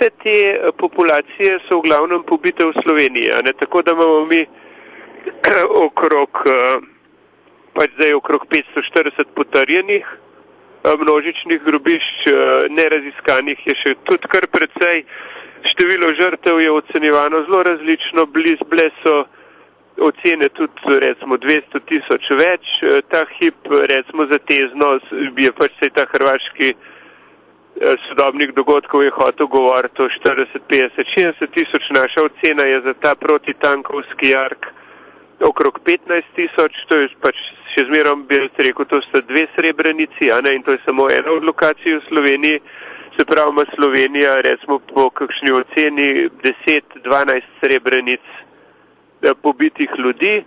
vse te populacije so v glavnem pobite v Sloveniji, ne? tako da imamo mi okrog, pač zdaj okrog 540 potrjenih množičnih grobišč, neraziskanih je še tudi kar precej. Število žrtev je ocenjevano zelo različno, bliz bleso ocene tudi recimo 200 tisoč več, ta hip recimo za tezno je pač se ta hrvaški sodobnih dogodkov je hotel govoriti o 40, 50, 60 tisoč, naša ocena je za ta protitankovski jark okrog 15 tisoč, to je pač še zmerom bi rekel, to sta dve srebrenici, a ne, in to je samo ena od lokacij v Sloveniji, se pravi ima Slovenija recimo po kakšni oceni 10-12 srebrenic pobitih ljudi.